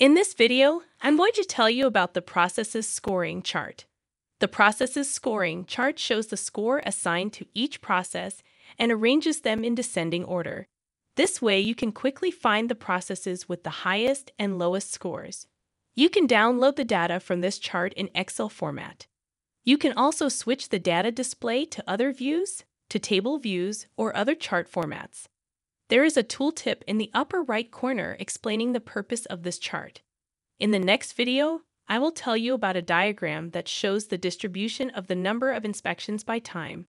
In this video, I'm going to tell you about the processes scoring chart. The processes scoring chart shows the score assigned to each process and arranges them in descending order. This way, you can quickly find the processes with the highest and lowest scores. You can download the data from this chart in Excel format. You can also switch the data display to other views, to table views, or other chart formats. There is a tooltip in the upper right corner explaining the purpose of this chart. In the next video, I will tell you about a diagram that shows the distribution of the number of inspections by time.